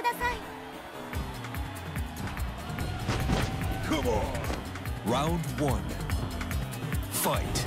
死んでください Come on. Round one. Fight.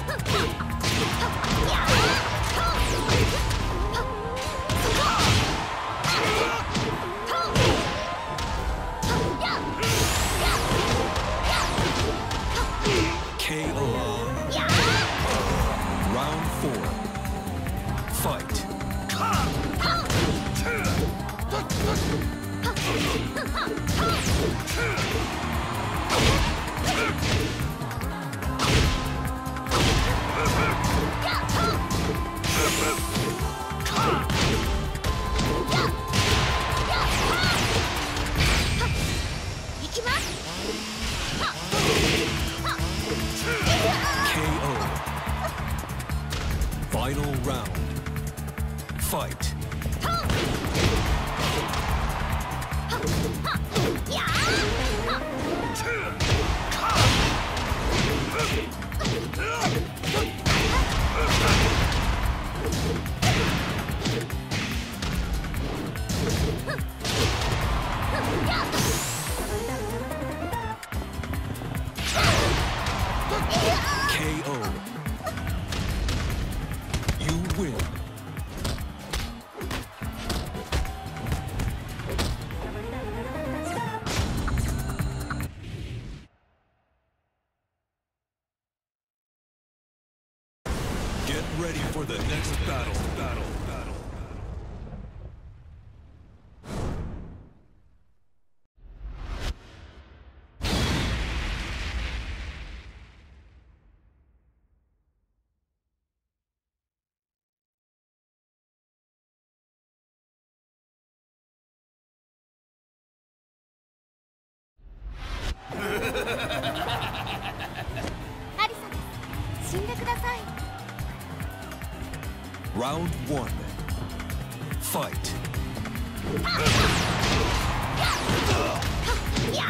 Round. Fight. アリサです死んでください Round one. Fight. Yeah!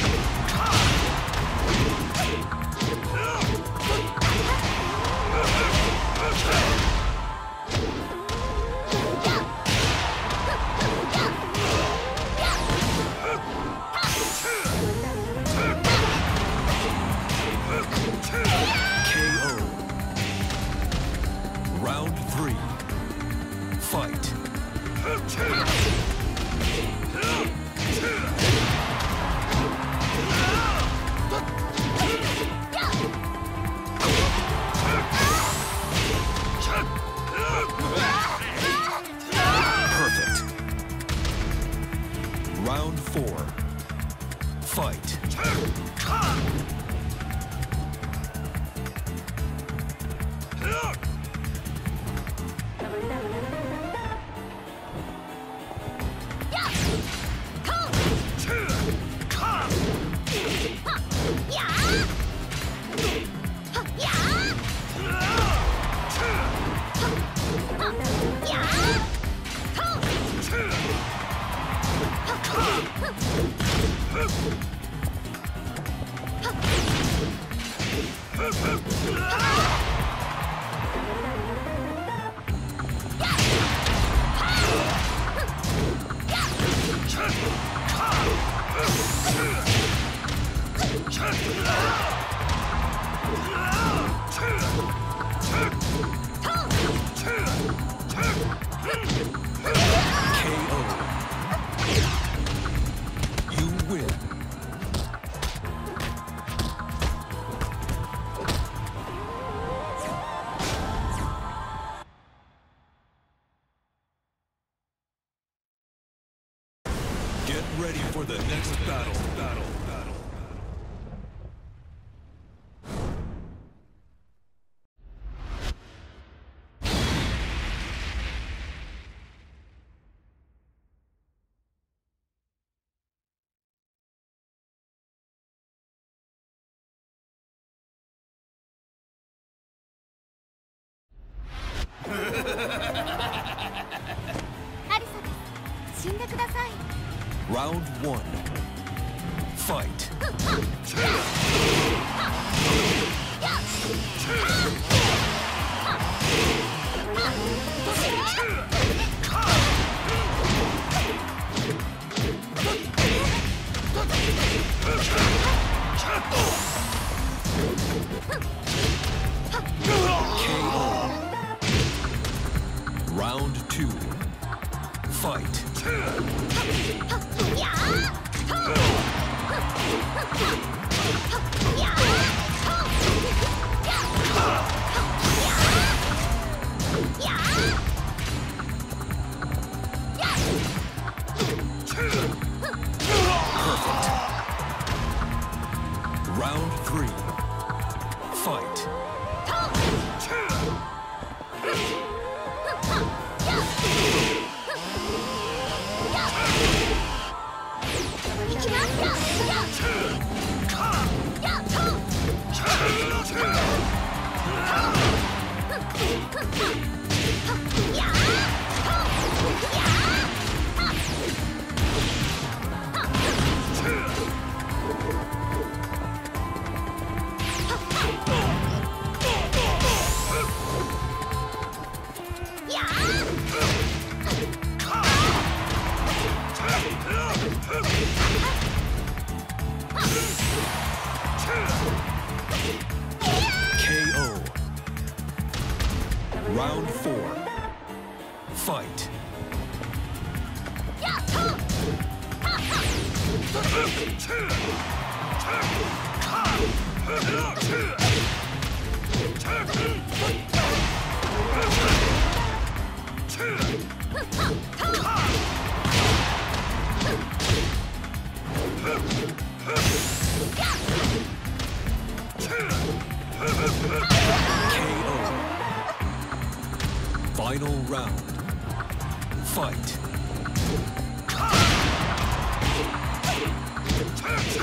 Fight. Perfect. Round four. Fight. Round one. Fight. Round three. Fight. Final round. Fight. Huh!